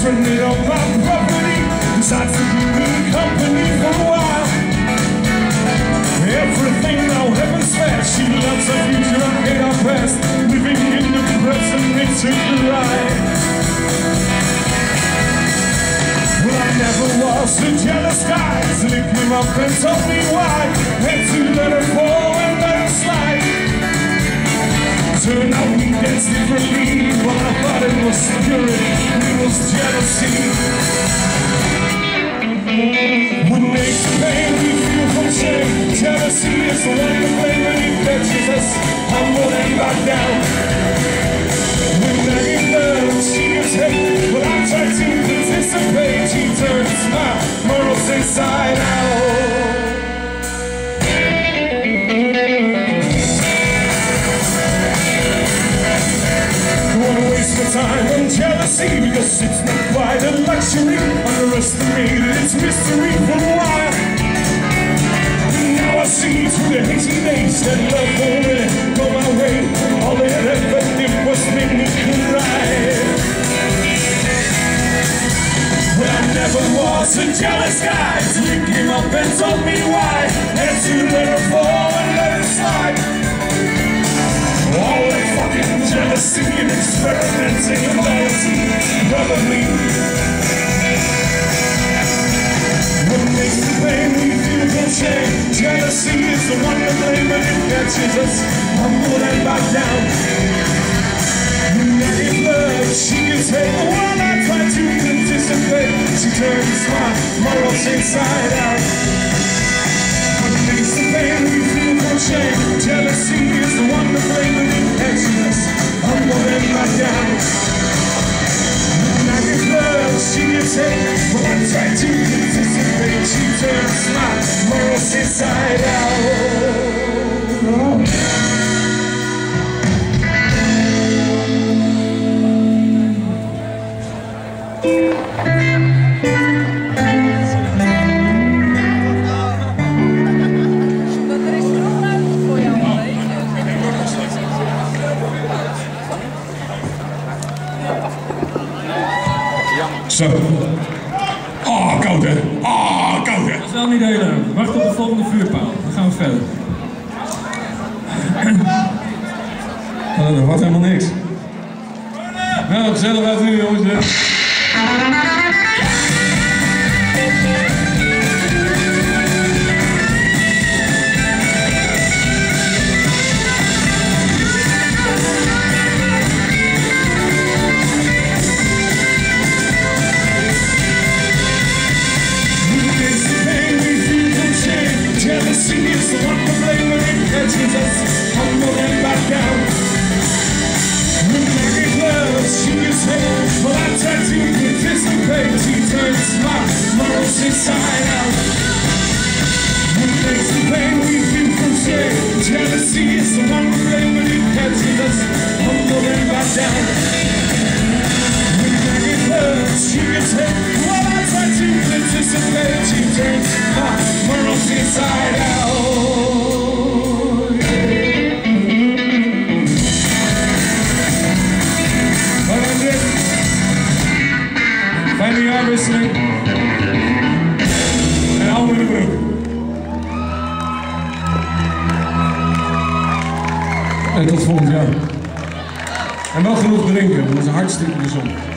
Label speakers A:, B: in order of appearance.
A: spend it on my property Cause to keep me company for a while Everything now happens fast She loves her future, I hate our past Living in the present makes it right Well, I never was a jealous guy Slick him up and told me why Had to let her fall What makes pain we feel from shame? Jealousy is the one to blame when he catches us. And back down. When get love, she gives hate. But I try to participate. She turns my morals inside out. Time on jealousy because it's not luxury. Underestimated its mystery for a while. Now I see through the hazy days that love won't go my way. All it ever did was make me cry. Well, I never was a jealous guy till you came up and told me why. Had to let her fall and let her slide. Jealousy and experimenting and loyalty, probably. What makes the pain we feel from shame? Jealousy is the one to blame when it catches us. Humble and back down. In love, she gives hate. But when I try to anticipate, she turns my morals inside out. What makes the pain we feel from shame? Jealousy is the one to blame when it catches us. Humble and back down. When I get love, she. When I try to anticipate, she turns my morals inside out. Zo. Ah, koud hè? Ah, koud hè?
B: Dat is wel niet heel leuk. Wacht op de volgende vuurpaal. Dan gaan we verder.
A: Oh, er wordt helemaal niks.
B: Nou, gezellig uit nu jongens.
A: Inside out. What makes the pain we feel from shame? Jealousy is the one to blame when it catches us. Humble and back down. When get love, she gives hate. Well, I try to participate. She turns my morals inside out. En tot volgend jaar. En wel genoeg drinken, dat is hartstikke gezond.